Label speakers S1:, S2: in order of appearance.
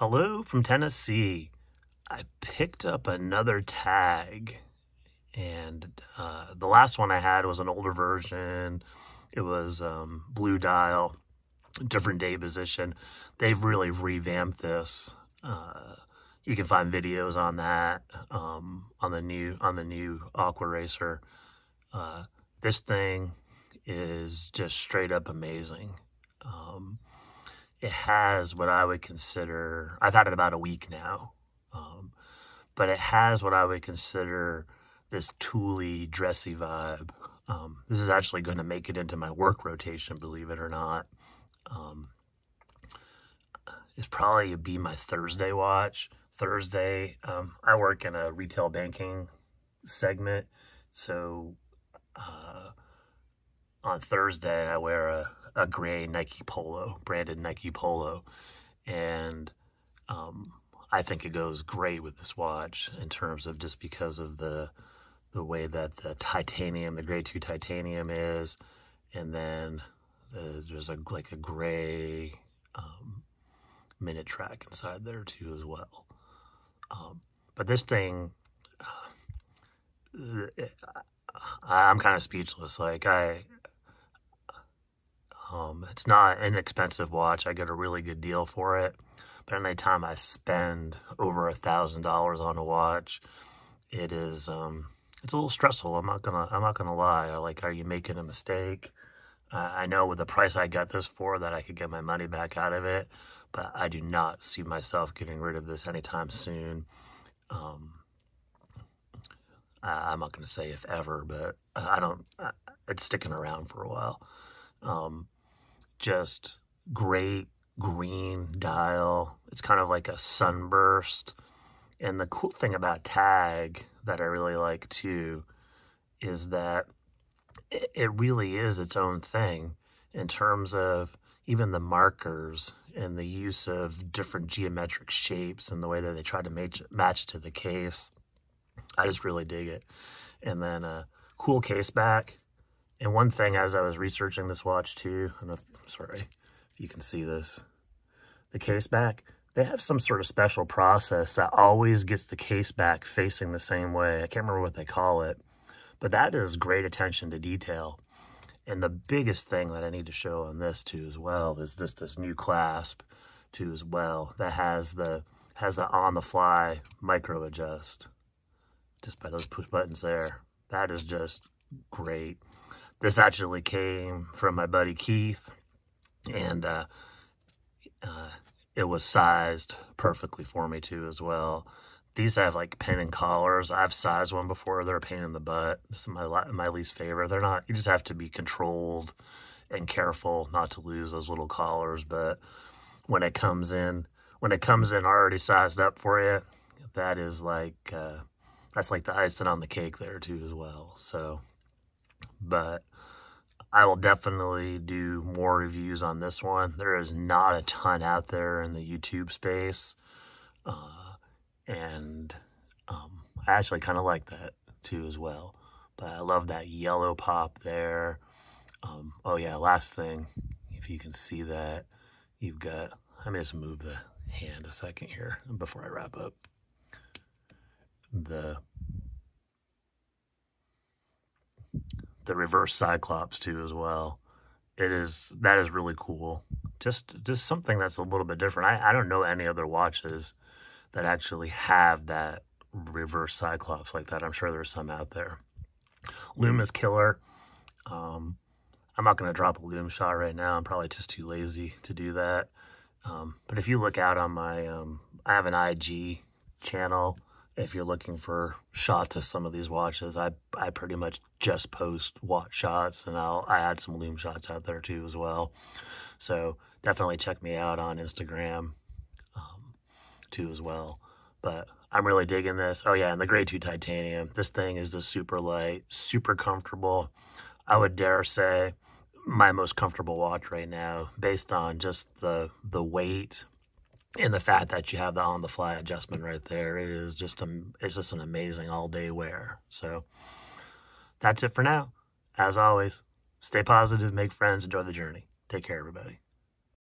S1: Hello from Tennessee. I picked up another tag, and uh, the last one I had was an older version. It was um, blue dial, different day position. They've really revamped this. Uh, you can find videos on that um, on the new on the new Aquaracer. Uh, this thing is just straight up amazing. Um, it has what I would consider, I've had it about a week now, um, but it has what I would consider this tooly, dressy vibe. Um, this is actually going to make it into my work rotation, believe it or not. Um, it's probably be my Thursday watch. Thursday, um, I work in a retail banking segment, so uh, on Thursday I wear a a gray Nike Polo, branded Nike Polo, and um, I think it goes great with this watch in terms of just because of the the way that the titanium, the grade two titanium is, and then the, there's a like a gray um, minute track inside there too as well. Um, but this thing, uh, I'm kind of speechless. Like I, um, it's not an expensive watch. I get a really good deal for it. But anytime I spend over a thousand dollars on a watch, it is um, it's a little stressful. I'm not gonna I'm not gonna lie. Like, are you making a mistake? Uh, I know with the price I got this for that I could get my money back out of it, but I do not see myself getting rid of this anytime soon. Um, I, am not going to say if ever, but I don't. It's sticking around for a while. Um, just great green dial. It's kind of like a sunburst. And the cool thing about Tag that I really like too is that it really is its own thing in terms of even the markers and the use of different geometric shapes and the way that they try to match, match it to the case. I just really dig it. And then a cool case back. And one thing as I was researching this watch too, I am sorry if you can see this, the case back, they have some sort of special process that always gets the case back facing the same way. I can't remember what they call it, but that is great attention to detail. And the biggest thing that I need to show on this too as well is just this new clasp too as well that has the has the on the fly micro adjust just by those push buttons there. That is just great. This actually came from my buddy Keith, and uh, uh, it was sized perfectly for me too as well. These have like pin and collars. I've sized one before. They're a pain in the butt. This is my my least favorite. They're not. You just have to be controlled and careful not to lose those little collars. But when it comes in, when it comes in already sized up for you, that is like uh, that's like the icing on the cake there too as well. So, but I will definitely do more reviews on this one. There is not a ton out there in the YouTube space. Uh, and um, I actually kind of like that too as well. But I love that yellow pop there. Um, oh yeah, last thing, if you can see that, you've got, let me just move the hand a second here before I wrap up. The the reverse Cyclops too as well. It is that is really cool. Just just something that's a little bit different. I, I don't know any other watches that actually have that reverse Cyclops like that. I'm sure there's some out there. Lume is killer. Um, I'm not going to drop a lume shot right now. I'm probably just too lazy to do that. Um, but if you look out on my, um, I have an IG channel if you're looking for shots of some of these watches, I I pretty much just post watch shots, and I'll I add some lume shots out there too as well. So definitely check me out on Instagram um, too as well. But I'm really digging this. Oh yeah, and the Grade 2 titanium. This thing is just super light, super comfortable. I would dare say my most comfortable watch right now based on just the the weight and the fact that you have the on the fly adjustment right there it is just a, it's just an amazing all day wear. So that's it for now. As always stay positive make friends enjoy the journey. Take care everybody